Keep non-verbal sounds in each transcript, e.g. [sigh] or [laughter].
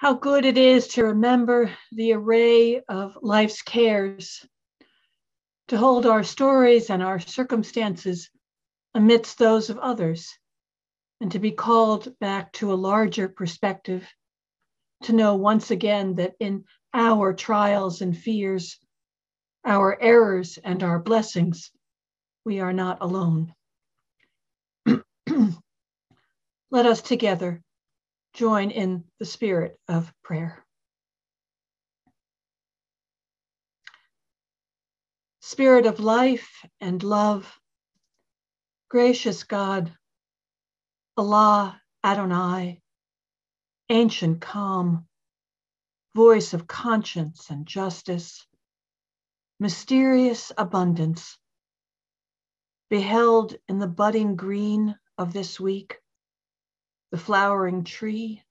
How good it is to remember the array of life's cares, to hold our stories and our circumstances amidst those of others, and to be called back to a larger perspective, to know once again that in our trials and fears, our errors and our blessings, we are not alone. [clears throat] Let us together join in the spirit of prayer. Spirit of life and love, gracious God, Allah Adonai, ancient calm, voice of conscience and justice, mysterious abundance, beheld in the budding green of this week, the flowering tree,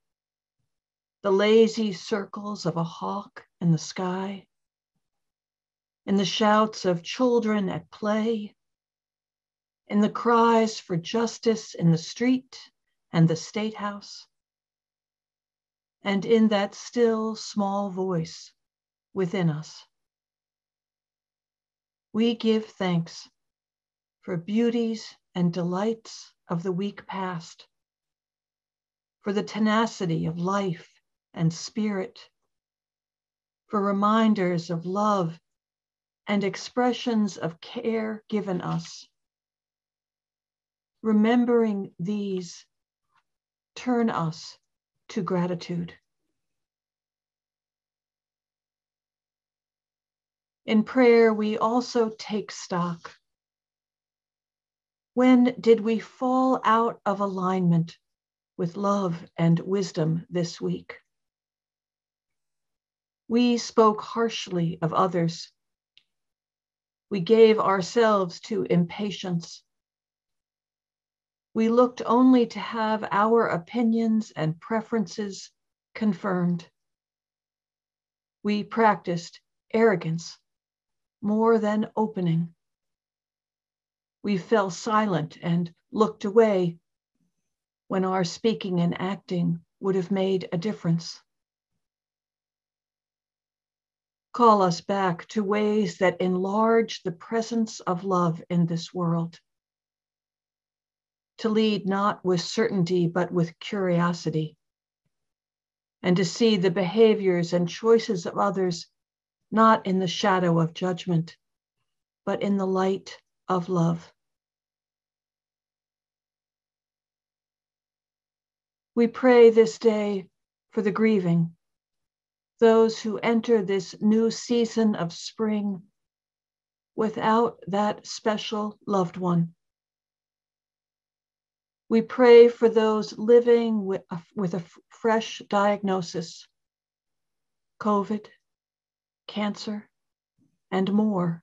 the lazy circles of a hawk in the sky, in the shouts of children at play, in the cries for justice in the street and the state house, and in that still small voice within us. We give thanks for beauties and delights of the week past for the tenacity of life and spirit, for reminders of love and expressions of care given us. Remembering these, turn us to gratitude. In prayer, we also take stock. When did we fall out of alignment with love and wisdom this week. We spoke harshly of others. We gave ourselves to impatience. We looked only to have our opinions and preferences confirmed. We practiced arrogance more than opening. We fell silent and looked away when our speaking and acting would have made a difference. Call us back to ways that enlarge the presence of love in this world. To lead not with certainty, but with curiosity. And to see the behaviors and choices of others not in the shadow of judgment, but in the light of love. We pray this day for the grieving, those who enter this new season of spring without that special loved one. We pray for those living with a, with fresh diagnosis, COVID, cancer, and more.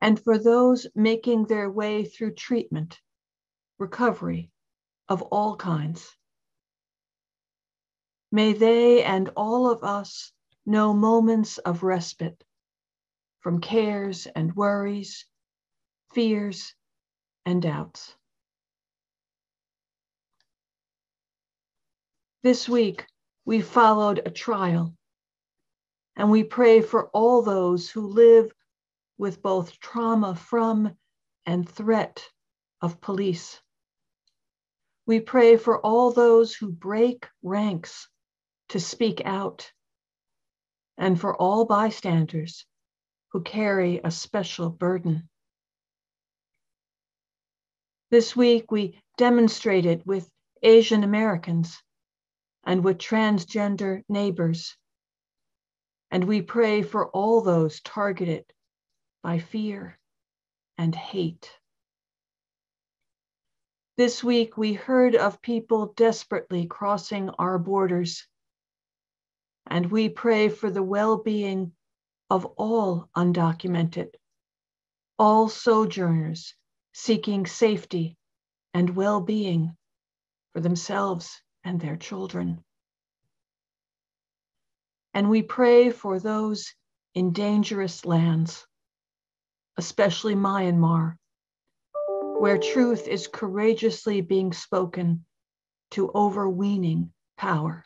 And for those making their way through treatment, recovery, of all kinds. May they and all of us know moments of respite from cares and worries, fears and doubts. This week, we followed a trial, and we pray for all those who live with both trauma from and threat of police. We pray for all those who break ranks to speak out, and for all bystanders who carry a special burden. This week, we demonstrated with Asian Americans and with transgender neighbors. And we pray for all those targeted by fear and hate. This week, we heard of people desperately crossing our borders. And we pray for the well being of all undocumented, all sojourners seeking safety and well being for themselves and their children. And we pray for those in dangerous lands, especially Myanmar, where truth is courageously being spoken to overweening power.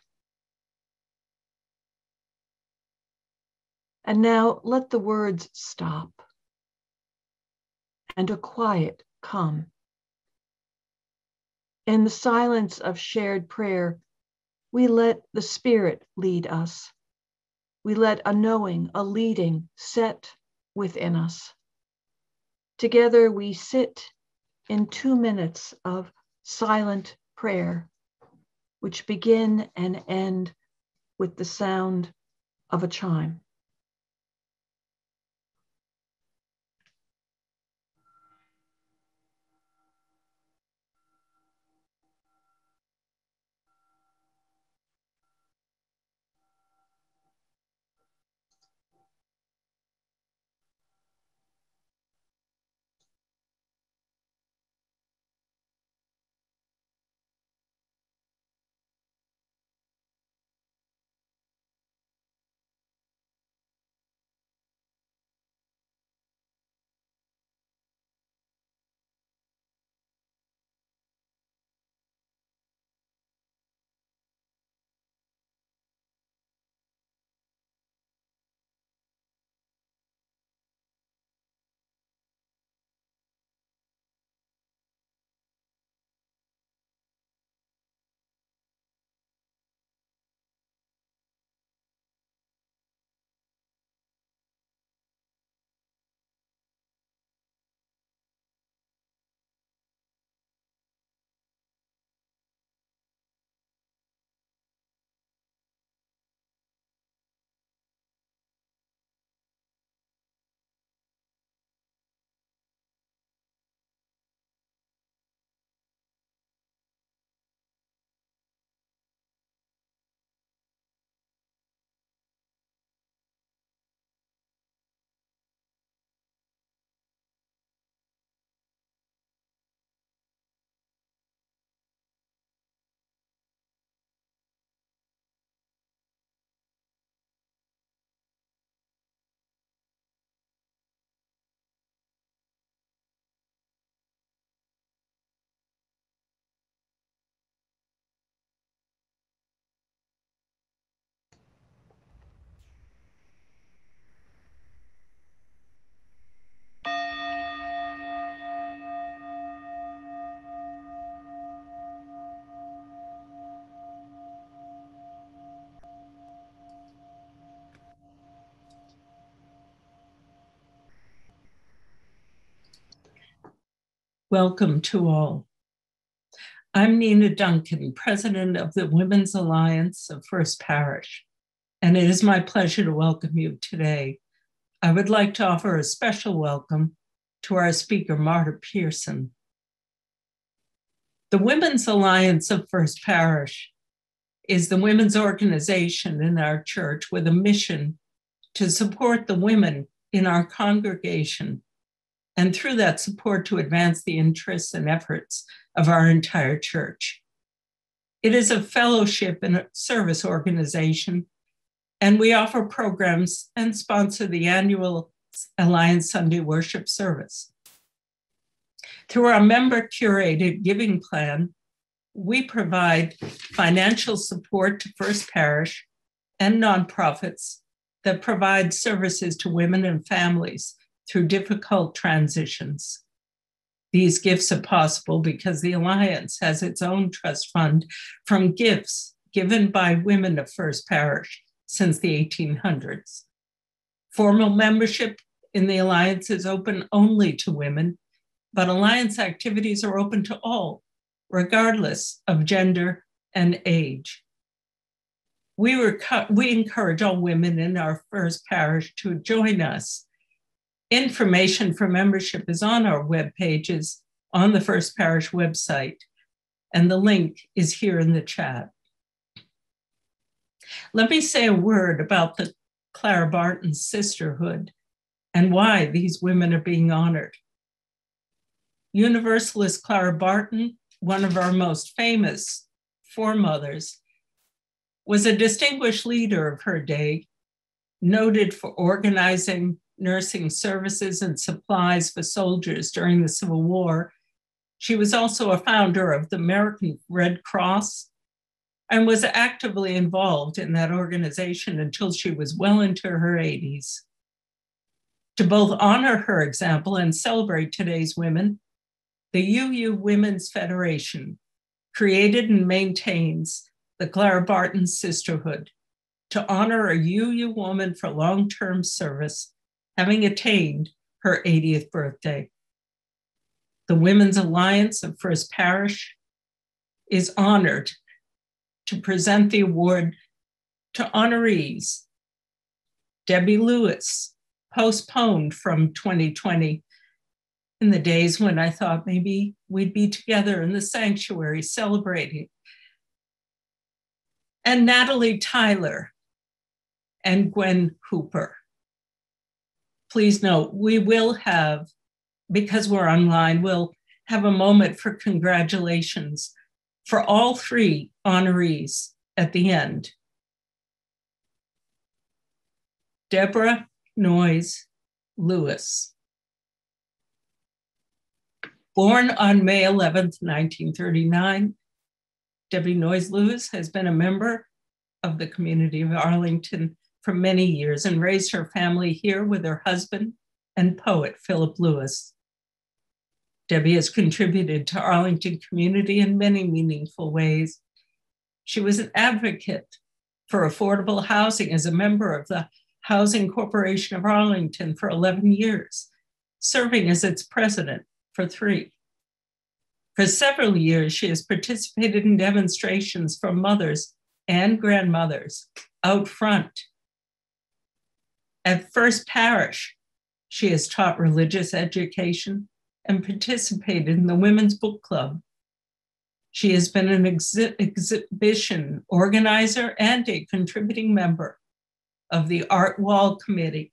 And now let the words stop and a quiet come. In the silence of shared prayer, we let the Spirit lead us. We let a knowing, a leading set within us. Together we sit in two minutes of silent prayer, which begin and end with the sound of a chime. Welcome to all. I'm Nina Duncan, President of the Women's Alliance of First Parish, and it is my pleasure to welcome you today. I would like to offer a special welcome to our speaker, Marta Pearson. The Women's Alliance of First Parish is the women's organization in our church with a mission to support the women in our congregation and through that support to advance the interests and efforts of our entire church. It is a fellowship and service organization, and we offer programs and sponsor the annual Alliance Sunday worship service. Through our member curated giving plan, we provide financial support to First Parish and nonprofits that provide services to women and families through difficult transitions. These gifts are possible because the Alliance has its own trust fund from gifts given by women of First Parish since the 1800s. Formal membership in the Alliance is open only to women, but Alliance activities are open to all, regardless of gender and age. We, were, we encourage all women in our First Parish to join us Information for membership is on our web pages on the First Parish website, and the link is here in the chat. Let me say a word about the Clara Barton Sisterhood and why these women are being honored. Universalist Clara Barton, one of our most famous foremothers, was a distinguished leader of her day, noted for organizing nursing services and supplies for soldiers during the Civil War. She was also a founder of the American Red Cross, and was actively involved in that organization until she was well into her 80s. To both honor her example and celebrate today's women, the UU Women's Federation created and maintains the Clara Barton Sisterhood to honor a UU woman for long term service, having attained her 80th birthday. The Women's Alliance of First Parish is honored to present the award to honorees Debbie Lewis, postponed from 2020 in the days when I thought maybe we'd be together in the sanctuary celebrating. And Natalie Tyler and Gwen Hooper. Please note, we will have, because we're online, we'll have a moment for congratulations for all three honorees at the end. Deborah Noyes Lewis. Born on May 11th, 1939, Debbie Noyes Lewis has been a member of the community of Arlington for many years and raised her family here with her husband and poet Philip Lewis. Debbie has contributed to Arlington community in many meaningful ways. She was an advocate for affordable housing as a member of the Housing Corporation of Arlington for 11 years, serving as its president for three. For several years, she has participated in demonstrations for mothers and grandmothers out front. At First Parish, she has taught religious education and participated in the Women's Book Club. She has been an exhi- exhibition organizer and a contributing member of the Art Wall Committee.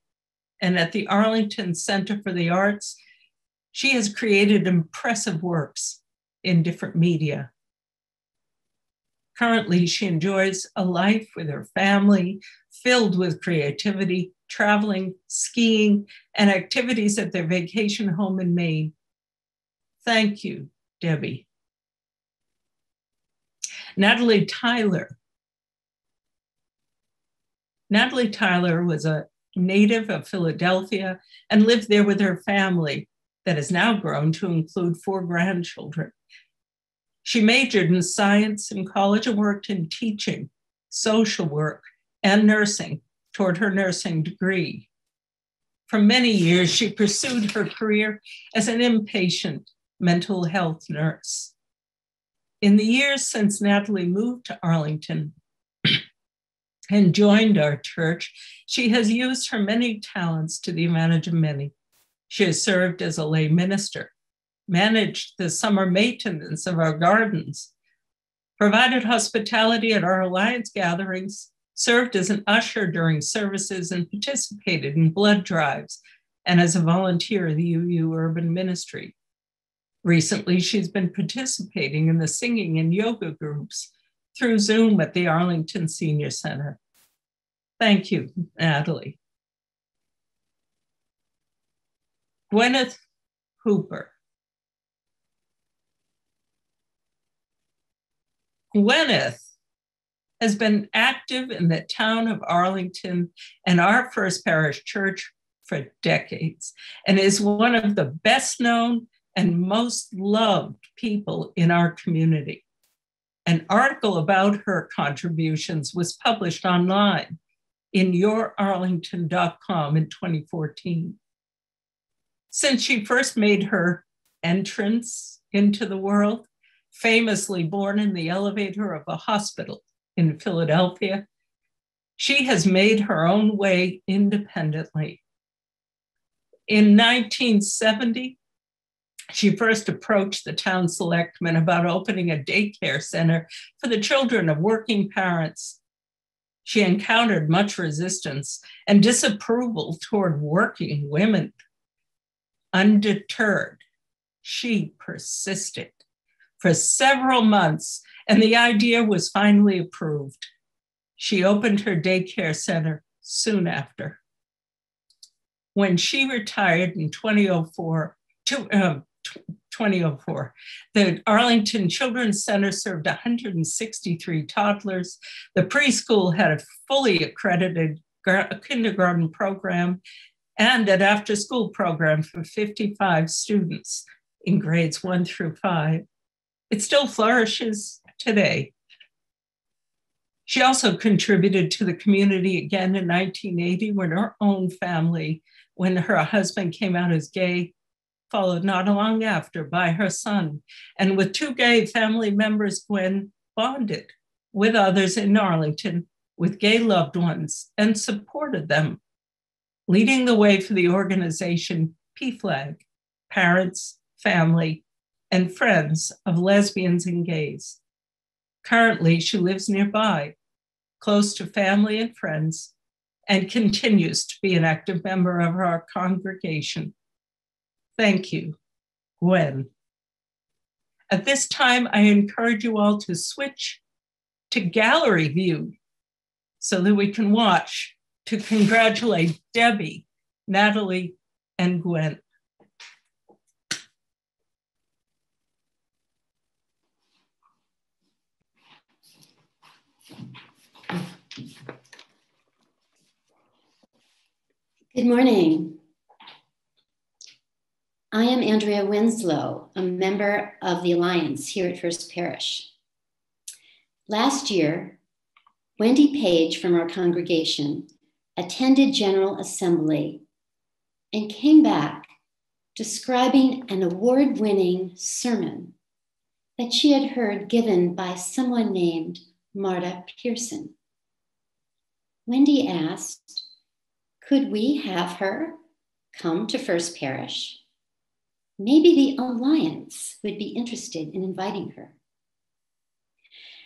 And at the Arlington Center for the Arts, she has created impressive works in different media. Currently, she enjoys a life with her family filled with creativity, traveling, skiing, and activities at their vacation home in Maine. Thank you, Debbie. Natalie Tyler. Natalie Tyler was a native of Philadelphia and lived there with her family that has now grown to include four grandchildren. She majored in science in college and worked in teaching, social work, and nursing toward her nursing degree. For many years, she pursued her career as an inpatient mental health nurse. In the years since Natalie moved to Arlington [clears throat] and joined our church, she has used her many talents to the advantage of many. She has served as a lay minister, managed the summer maintenance of our gardens, provided hospitality at our alliance gatherings, served as an usher during services, and participated in blood drives and as a volunteer of the UU Urban Ministry. Recently, she's been participating in the singing and yoga groups through Zoom at the Arlington Senior Center. Thank you, Natalie. Gwyneth Hooper. Gwyneth has been active in the town of Arlington and our First Parish Church for decades and is one of the best known and most loved people in our community. An article about her contributions was published online in yourarlington.com in 2014. Since she first made her entrance into the world, famously born in the elevator of a hospital in Philadelphia, she has made her own way independently. In 1970, she first approached the town selectmen about opening a daycare center for the children of working parents. She encountered much resistance and disapproval toward working women Undeterred, she persisted for several months, and the idea was finally approved. She opened her daycare center soon after. When she retired in 2004, to, uh, 2004. The Arlington Children's Center served 163 toddlers. The preschool had a fully accredited kindergarten program and an after school program for 55 students in grades one through five. It still flourishes today. She also contributed to the community again in 1980 when her own family, when her husband came out as gay, followed not long after by her son. And with two gay family members, Gwen bonded with others in Arlington with gay loved ones and supported them, leading the way for the organization PFLAG, Parents, Family, and Friends of Lesbians and Gays. Currently, she lives nearby, close to family and friends, and continues to be an active member of our congregation. Thank you, Gwen. At this time, I encourage you all to switch to gallery view so that we can watch to congratulate Debbie, Natalie, and Gwen. Good morning. I am Andrea Winslow, a member of the Alliance here at First Parish. Last year, Wendy Page from our congregation attended General Assembly and came back describing an award winning sermon that she had heard given by someone named Marta Pearson. Wendy asked, Could we have her come to First Parish? Maybe the Alliance would be interested in inviting her.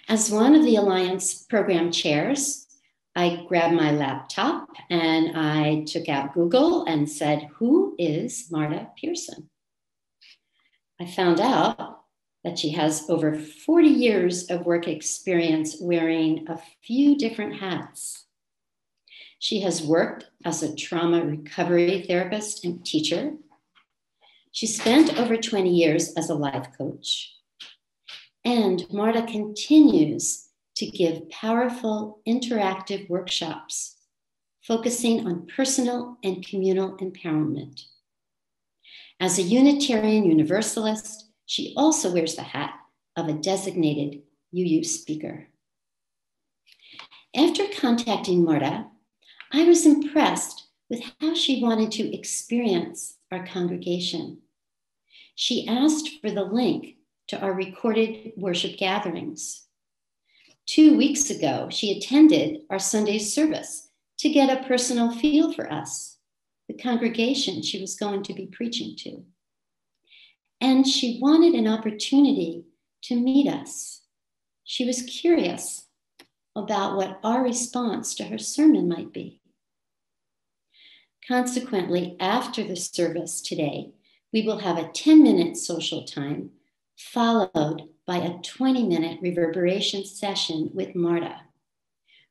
As one of the Alliance program chairs, I grabbed my laptop and I took out Google and said, Who is Marta Pearson? I found out that she has over 40 years of work experience wearing a few different hats. She has worked as a trauma recovery therapist and teacher. She spent over 20 years as a life coach. And Marta continues to give powerful interactive workshops focusing on personal and communal empowerment. As a Unitarian Universalist, she also wears the hat of a designated UU speaker. After contacting Marta, I was impressed with how she wanted to experience our congregation. She asked for the link to our recorded worship gatherings. Two weeks ago, she attended our Sunday service to get a personal feel for us, the congregation she was going to be preaching to. And she wanted an opportunity to meet us. She was curious about what our response to her sermon might be. Consequently, after the service today, we will have a 10 minute social time followed by a 20 minute reverberation session with Marta.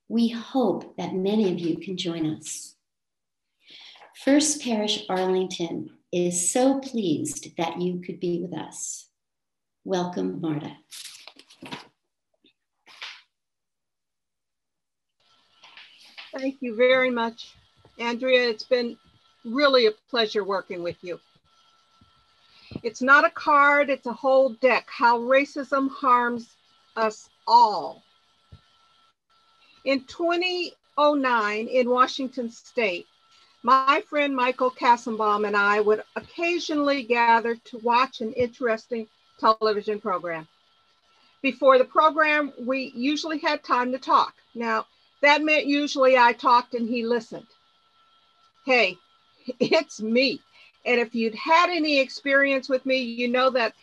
We hope that many of you can join us. First Parish Arlington is so pleased that you could be with us. Welcome, Marta. Thank you very much, Andrea. It's been really a pleasure working with you. It's not a card, it's a whole deck. How racism harms us all. In 2009 in Washington State, my friend Michael Kassenbaum and I would occasionally gather to watch an interesting television program. Before the program, we usually had time to talk. Now, that meant usually I talked and he listened. Hey, [laughs] it's me. And if you'd had any experience with me, you know that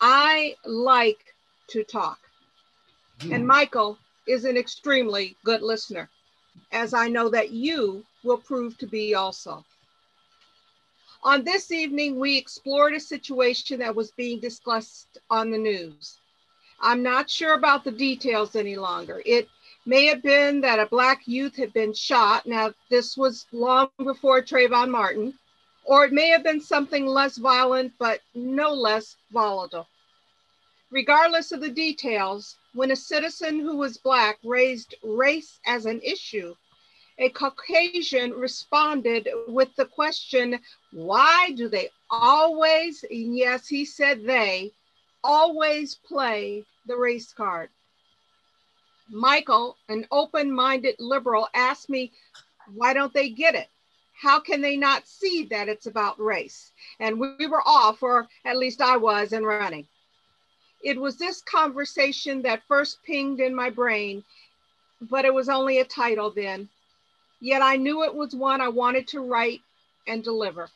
I like to talk. Mm. And Michael is an extremely good listener, as I know that you will prove to be also. On this evening, we explored a situation that was being discussed on the news. I'm not sure about the details any longer. It may have been that a Black youth had been shot. Now, this was long before Trayvon Martin, Or it may have been something less violent, but no less volatile. Regardless of the details, when a citizen who was Black raised race as an issue, a Caucasian responded with the question, Why do they always, yes, he said they, always play the race card? Michael, an open minded liberal, asked me, Why don't they get it? How can they not see that it's about race? And we were off, or at least I was, and running. It was this conversation that first pinged in my brain, but it was only a title then. Yet I knew it was one I wanted to write and deliver.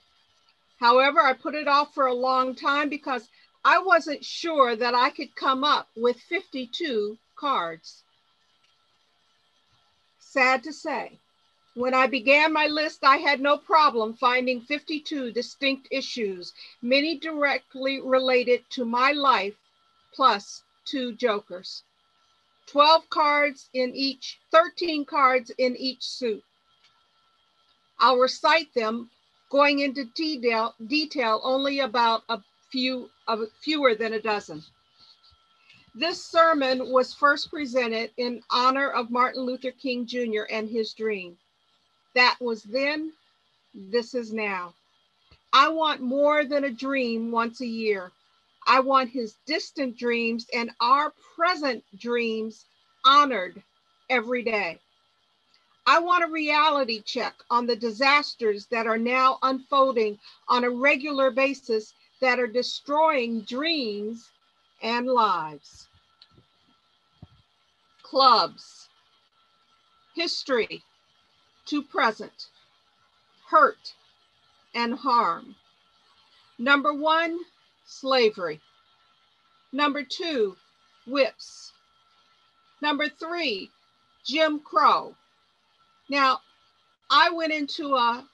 However, I put it off for a long time because I wasn't sure that I could come up with 52 cards. Sad to say, when I began my list, I had no problem finding 52 distinct issues, many directly related to my life plus two jokers. 12 cards in each, 13 cards in each suit. I'll recite them going into detail, detail only about a few, of fewer than a dozen. This sermon was first presented in honor of Martin Luther King Jr. and his dream. That was then, this is now. I want more than a dream once a year. I want his distant dreams and our present dreams honored every day. I want a reality check on the disasters that are now unfolding on a regular basis that are destroying dreams and lives. Clubs, history to present, hurt and harm. Number one, slavery. Number two, whips. Number three, Jim Crow. Now, I went into a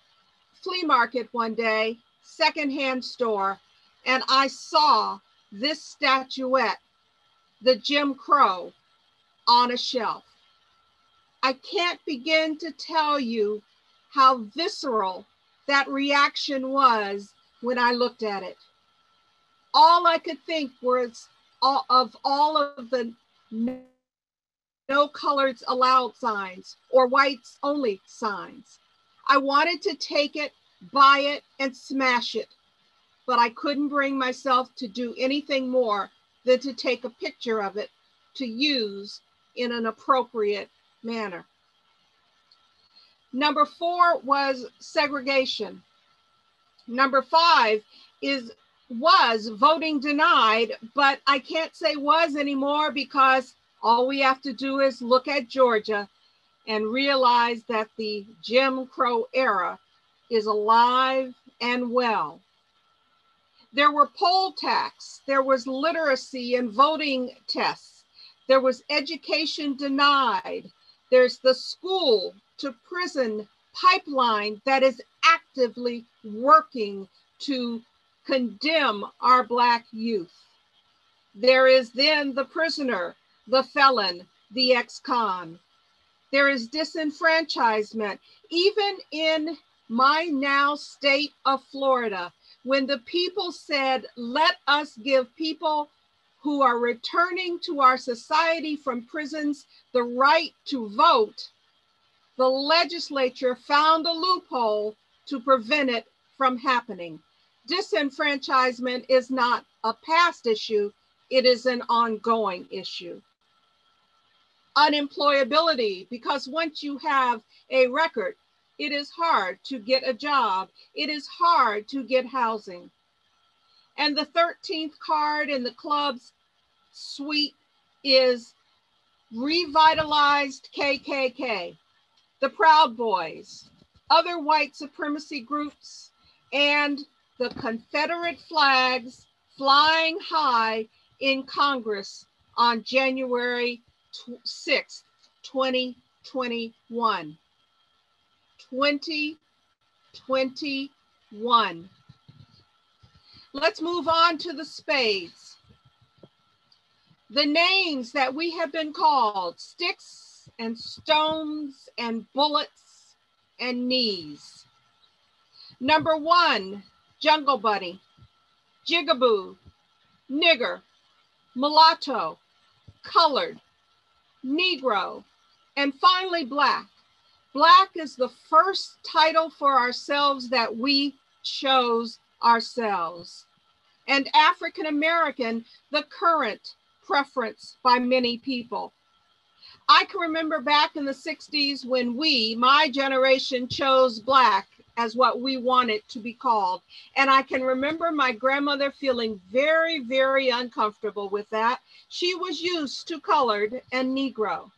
flea market one day, secondhand store, and I saw this statuette, the Jim Crow, on a shelf. I can't begin to tell you how visceral that reaction was when I looked at it all I could think was all, of all of the no, no colors allowed signs or whites only signs. I wanted to take it, buy it, and smash it, but I couldn't bring myself to do anything more than to take a picture of it to use in an appropriate manner. Number four was segregation. Number five is was voting denied, but I can't say was anymore because all we have to do is look at Georgia and realize that the Jim Crow era is alive and well. There were poll tax, there was literacy and voting tests, there was education denied, there's the school to prison pipeline that is actively working to condemn our Black youth. There is then the prisoner, the felon, the ex con. There is disenfranchisement, even in my now state of Florida, when the people said, let us give people who are returning to our society from prisons the right to vote, the legislature found a loophole to prevent it from happening disenfranchisement is not a past issue, it is an ongoing issue. Unemployability, because once you have a record, it is hard to get a job, it is hard to get housing. And the 13th card in the club's suite is revitalized KKK, the Proud Boys, other white supremacy groups, and the Confederate flags flying high in Congress on January 6, 2021. 2021. Let's move on to the spades. The names that we have been called sticks and stones and bullets and knees. Number one, Jungle Bunny, Jigaboo, Nigger, Mulatto, Colored, Negro, and finally Black. Black is the first title for ourselves that we chose ourselves. And African American, the current preference by many people. I can remember back in the 60s when we, my generation, chose Black as what we wanted to be called. And I can remember my grandmother feeling very, very uncomfortable with that. She was used to colored and Negro.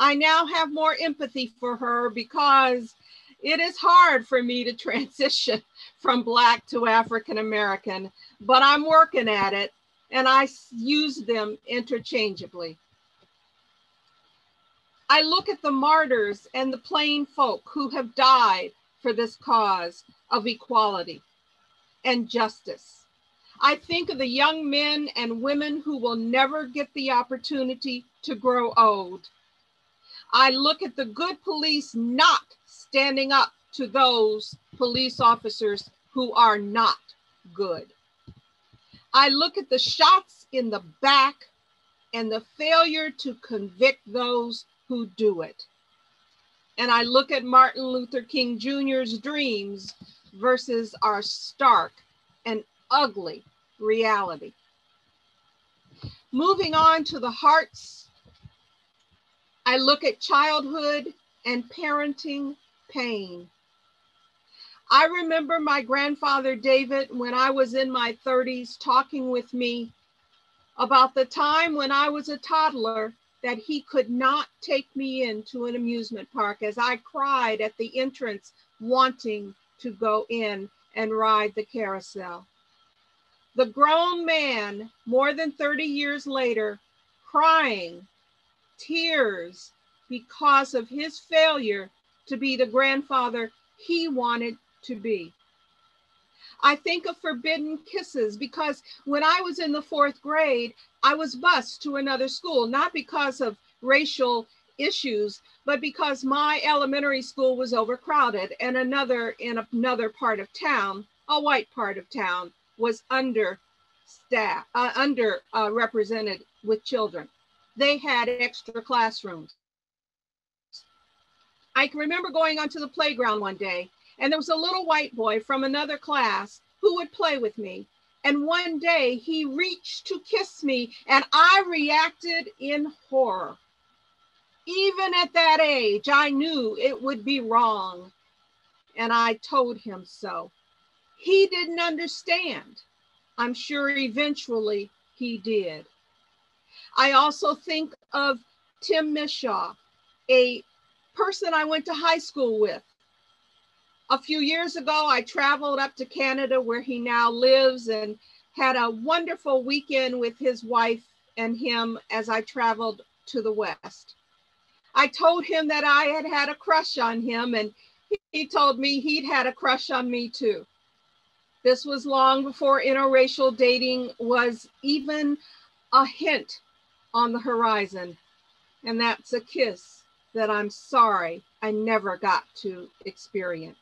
I now have more empathy for her because it is hard for me to [laughs] transition from Black to African American, but I'm working at it and I use them interchangeably. I look at the martyrs and the plain folk who have died for this cause of equality and justice. I think of the young men and women who will never get the opportunity to grow old. I look at the good police not standing up to those police officers who are not good. I look at the shots in the back and the failure to convict those who do it. And I look at Martin Luther King Jr.'s dreams versus our stark and ugly reality. Moving on to the hearts, I look at childhood and parenting pain. I remember my grandfather David, when I was in my 30s, talking with me about the time when I was a toddler that he could not take me into an amusement park as I cried at the entrance, wanting to go in and ride the carousel. The grown man, more than 30 years later, crying tears because of his failure to be the grandfather he wanted to be. I think of forbidden kisses because when I was in the fourth grade, I was bused to another school, not because of racial issues, but because my elementary school was overcrowded and another in another part of town, a white part of town, was under staff, uh, under uh, represented with children. They had extra classrooms. I can remember going onto the playground one day and there was a little white boy from another class who would play with me. And one day he reached to kiss me, and I reacted in horror. Even at that age, I knew it would be wrong. And I told him so. He didn't understand. I'm sure eventually he did. I also think of Tim Mishaw, a person I went to high school with a few years ago, I traveled up to Canada where he now lives and had a wonderful weekend with his wife and him as I traveled to the West. I told him that I had had a crush on him, and he told me he'd had a crush on me too. This was long before interracial dating was even a hint on the horizon. And that's a kiss that I'm sorry I never got to experience.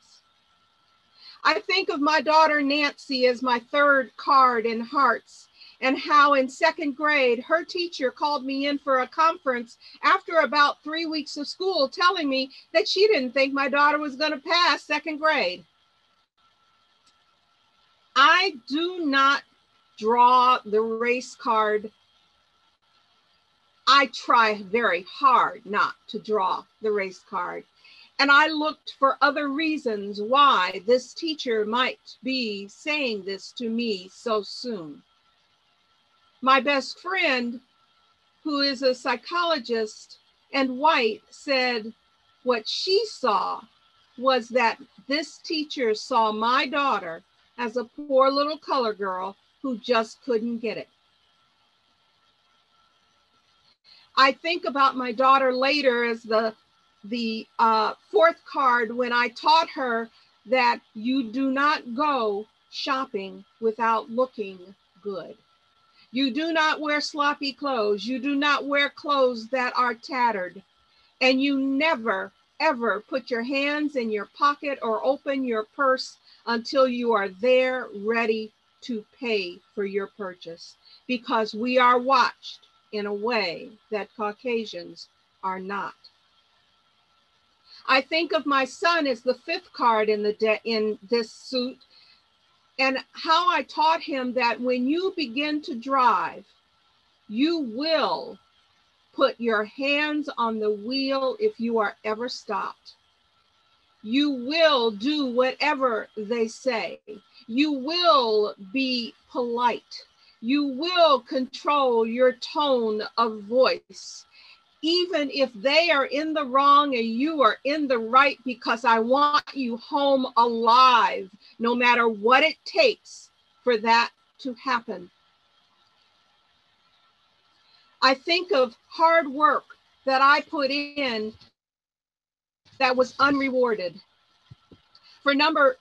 I think of my daughter Nancy as my third card in hearts and how in second grade her teacher called me in for a conference after about three weeks of school telling me that she didn't think my daughter was going to pass second grade. I do not draw the race card. I try very hard not to draw the race card. And I looked for other reasons why this teacher might be saying this to me so soon. My best friend, who is a psychologist and white, said what she saw was that this teacher saw my daughter as a poor little color girl who just couldn't get it. I think about my daughter later as the the uh, fourth card when I taught her that you do not go shopping without looking good. You do not wear sloppy clothes. You do not wear clothes that are tattered. And you never ever put your hands in your pocket or open your purse until you are there ready to pay for your purchase because we are watched in a way that Caucasians are not. I think of my son as the fifth card in the in this suit and how I taught him that when you begin to drive, you will put your hands on the wheel if you are ever stopped. You will do whatever they say. You will be polite. You will control your tone of voice even if they are in the wrong and you are in the right, because I want you home alive, no matter what it takes for that to happen. I think of hard work that I put in that was unrewarded. For number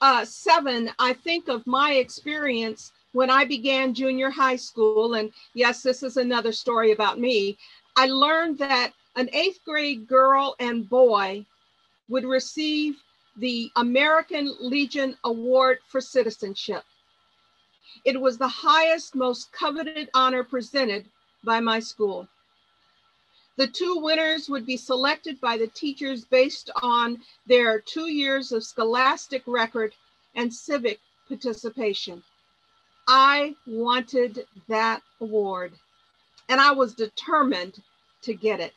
uh, seven, I think of my experience when I began junior high school. And yes, this is another story about me. I learned that an eighth grade girl and boy would receive the American Legion Award for Citizenship. It was the highest, most coveted honor presented by my school. The two winners would be selected by the teachers based on their two years of scholastic record and civic participation. I wanted that award and I was determined to get it.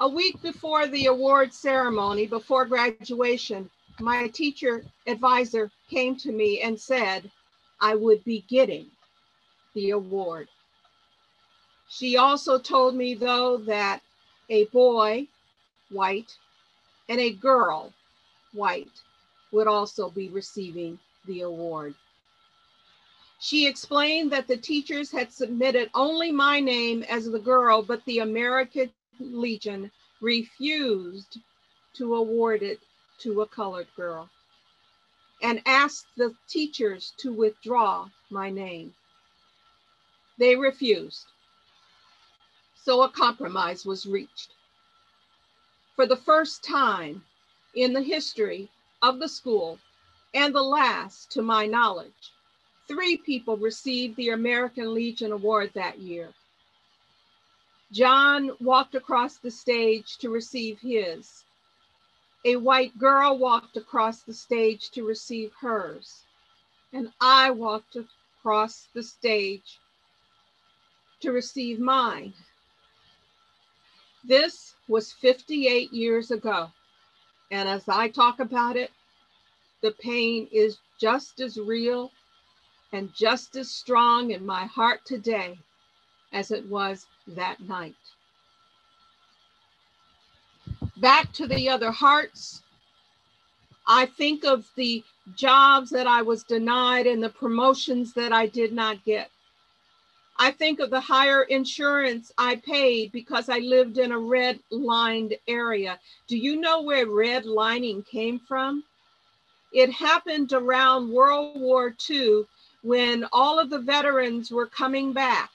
A week before the award ceremony, before graduation, my teacher advisor came to me and said I would be getting the award. She also told me, though, that a boy, white, and a girl, white, would also be receiving the award. She explained that the teachers had submitted only my name as the girl, but the American Legion refused to award it to a colored girl and asked the teachers to withdraw my name. They refused. So a compromise was reached. For the first time in the history of the school, and the last to my knowledge, Three people received the American Legion Award that year. John walked across the stage to receive his. A white girl walked across the stage to receive hers. And I walked across the stage to receive mine. This was 58 years ago. And as I talk about it, the pain is just as real and just as strong in my heart today as it was that night. Back to the other hearts, I think of the jobs that I was denied and the promotions that I did not get. I think of the higher insurance I paid because I lived in a red lined area. Do you know where red lining came from? It happened around World War II when all of the veterans were coming back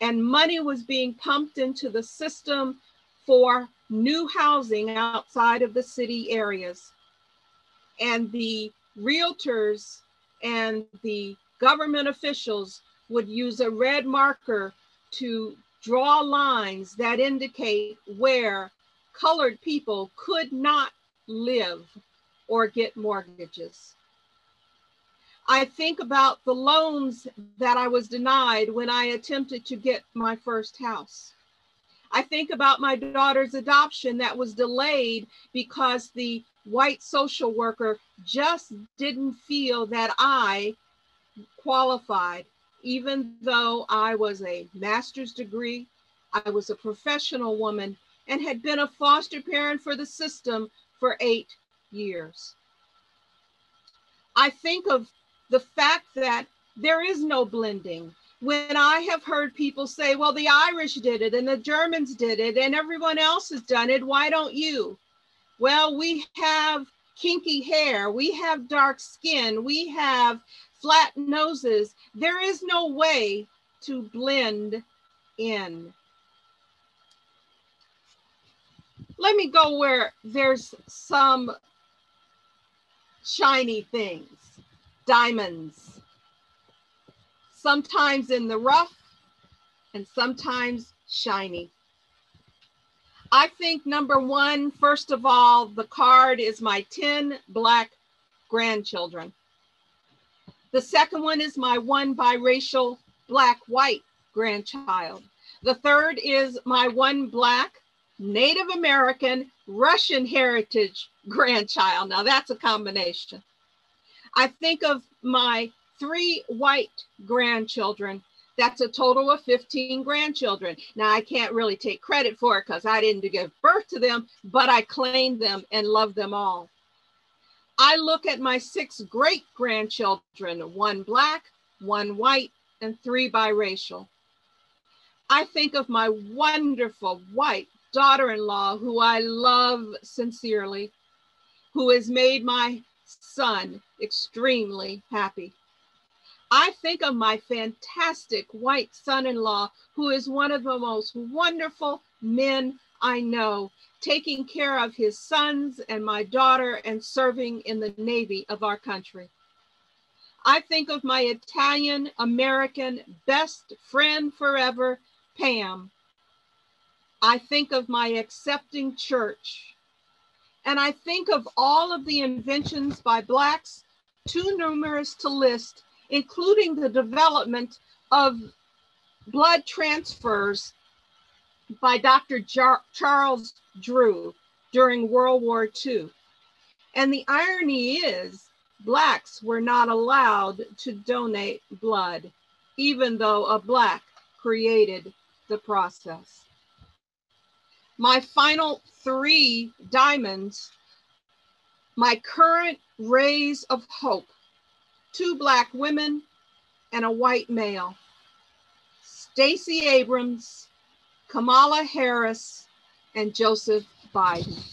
and money was being pumped into the system for new housing outside of the city areas. And the realtors and the government officials would use a red marker to draw lines that indicate where colored people could not live or get mortgages. I think about the loans that I was denied when I attempted to get my first house. I think about my daughter's adoption that was delayed because the white social worker just didn't feel that I qualified, even though I was a master's degree, I was a professional woman, and had been a foster parent for the system for eight years. I think of the fact that there is no blending. When I have heard people say, well, the Irish did it and the Germans did it and everyone else has done it, why don't you? Well, we have kinky hair, we have dark skin, we have flat noses. There is no way to blend in. let me go where there's some shiny things, diamonds, sometimes in the rough and sometimes shiny. I think number one, first of all, the card is my 10 black grandchildren. The second one is my one biracial black white grandchild. The third is my one black Native American Russian heritage grandchild. Now that's a combination. I think of my three white grandchildren that's a total of 15 grandchildren. Now, I can't really take credit for it because I didn't give birth to them, but I claim them and love them all. I look at my six great grandchildren one black, one white, and three biracial. I think of my wonderful white daughter in law, who I love sincerely, who has made my son extremely happy. I think of my fantastic white son in law, who is one of the most wonderful men I know, taking care of his sons and my daughter and serving in the Navy of our country. I think of my Italian American best friend forever, Pam. I think of my accepting church. And I think of all of the inventions by Blacks, too numerous to list, including the development of blood transfers by Dr. Jar Charles Drew during World War II. And the irony is, Blacks were not allowed to donate blood, even though a Black created the process. My final three diamonds, my current rays of hope two black women, and a white male. Stacey Abrams, Kamala Harris, and Joseph Biden.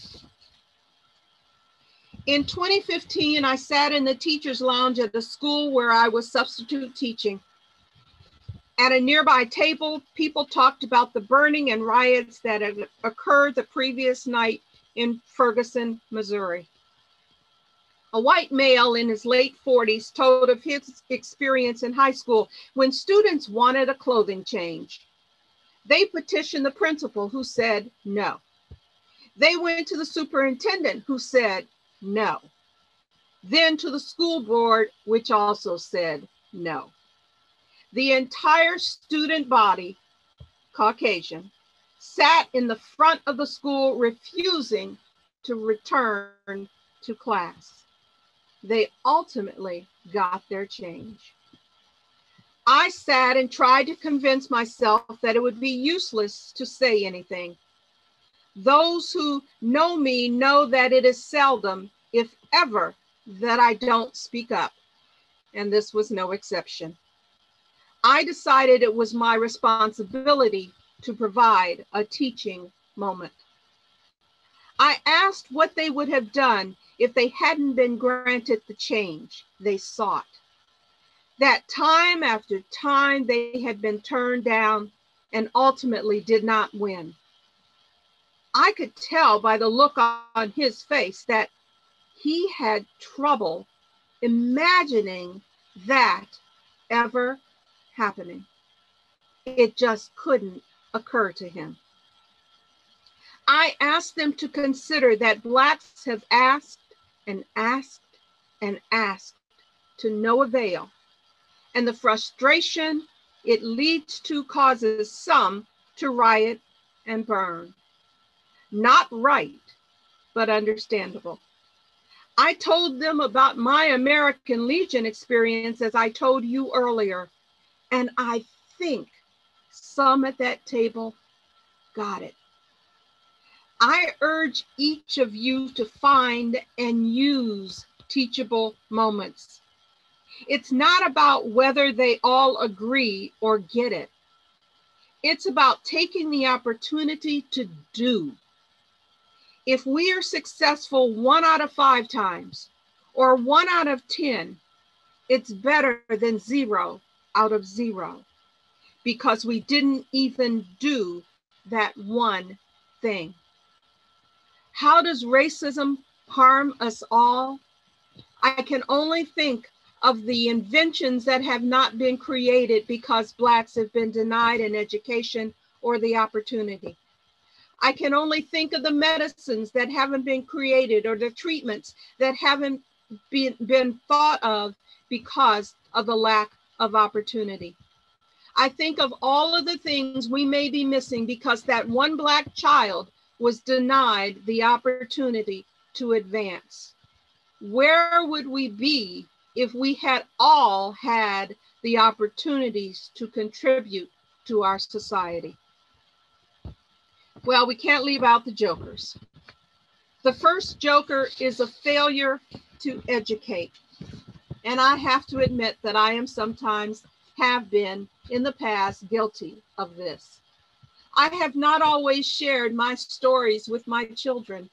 In 2015, I sat in the teacher's lounge at the school where I was substitute teaching. At a nearby table, people talked about the burning and riots that had occurred the previous night in Ferguson, Missouri. A white male in his late 40s told of his experience in high school when students wanted a clothing change. They petitioned the principal, who said no. They went to the superintendent, who said no. Then to the school board, which also said no. The entire student body, Caucasian, sat in the front of the school refusing to return to class they ultimately got their change. I sat and tried to convince myself that it would be useless to say anything. Those who know me know that it is seldom, if ever, that I don't speak up. And this was no exception. I decided it was my responsibility to provide a teaching moment. I asked what they would have done if they hadn't been granted the change they sought. That time after time they had been turned down and ultimately did not win. I could tell by the look on his face that he had trouble imagining that ever happening. It just couldn't occur to him. I asked them to consider that Blacks have asked and asked and asked to no avail. And the frustration it leads to causes some to riot and burn. Not right, but understandable. I told them about my American Legion experience as I told you earlier, and I think some at that table got it. I urge each of you to find and use teachable moments. It's not about whether they all agree or get it. It's about taking the opportunity to do. If we are successful one out of five times or one out of 10, it's better than zero out of zero because we didn't even do that one thing. How does racism harm us all? I can only think of the inventions that have not been created because Blacks have been denied an education or the opportunity. I can only think of the medicines that haven't been created or the treatments that haven't been, been thought of because of the lack of opportunity. I think of all of the things we may be missing because that one Black child was denied the opportunity to advance. Where would we be if we had all had the opportunities to contribute to our society? Well, we can't leave out the jokers. The first joker is a failure to educate. And I have to admit that I am sometimes have been in the past guilty of this. I have not always shared my stories with my children,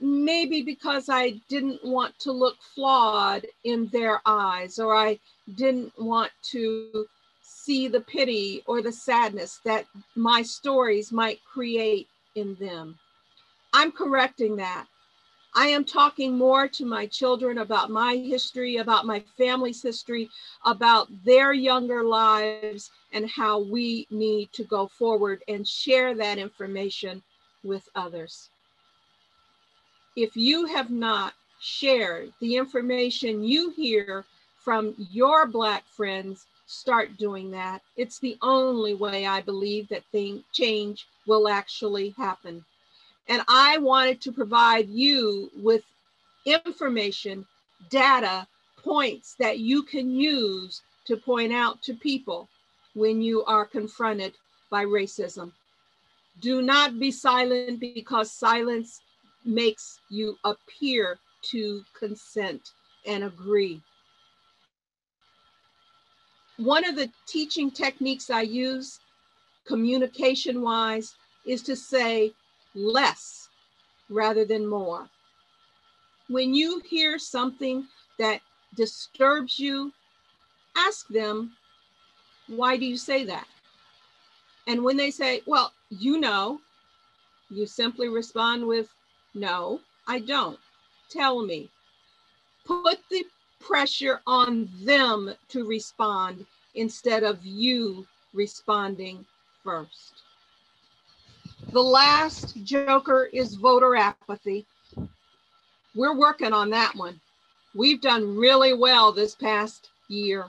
maybe because I didn't want to look flawed in their eyes, or I didn't want to see the pity or the sadness that my stories might create in them. I'm correcting that. I am talking more to my children about my history, about my family's history, about their younger lives, and how we need to go forward and share that information with others. If you have not shared the information you hear from your Black friends start doing that. It's the only way I believe that thing change will actually happen. And I wanted to provide you with information, data, points that you can use to point out to people when you are confronted by racism. Do not be silent because silence makes you appear to consent and agree one of the teaching techniques I use communication wise is to say less rather than more. When you hear something that disturbs you, ask them, why do you say that? And when they say, well, you know, you simply respond with, no, I don't. Tell me. Put the pressure on them to respond instead of you responding first. The last joker is voter apathy. We're working on that one. We've done really well this past year.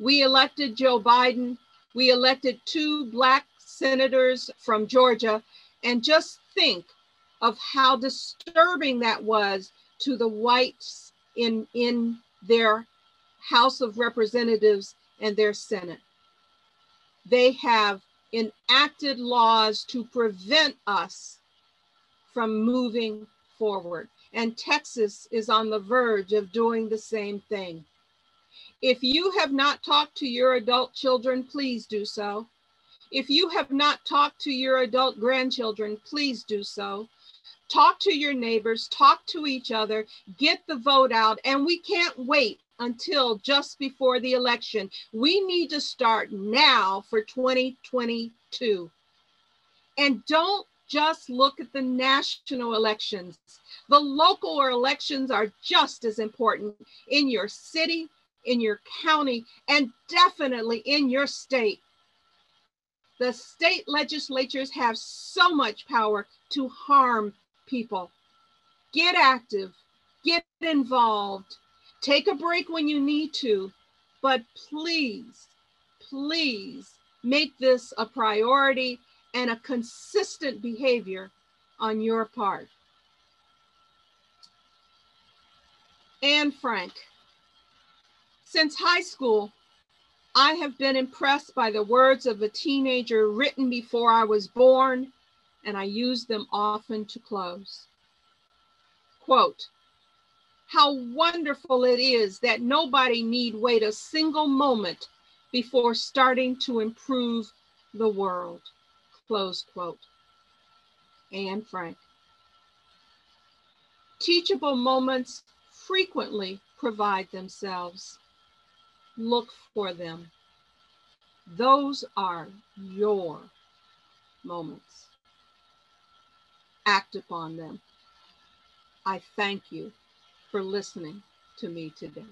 We elected Joe Biden. We elected two Black senators from Georgia. And just think of how disturbing that was to the whites in, in their House of Representatives and their Senate. They have enacted laws to prevent us from moving forward. And Texas is on the verge of doing the same thing. If you have not talked to your adult children, please do so. If you have not talked to your adult grandchildren, please do so talk to your neighbors, talk to each other, get the vote out, and we can't wait until just before the election. We need to start now for 2022. And don't just look at the national elections. The local elections are just as important in your city, in your county, and definitely in your state. The state legislatures have so much power to harm people. Get active, get involved, take a break when you need to, but please, please make this a priority and a consistent behavior on your part. Anne Frank. Since high school, I have been impressed by the words of a teenager written before I was born and I use them often to close. Quote, how wonderful it is that nobody need wait a single moment before starting to improve the world. Close quote. Anne Frank. Teachable moments frequently provide themselves. Look for them. Those are your moments act upon them. I thank you for listening to me today.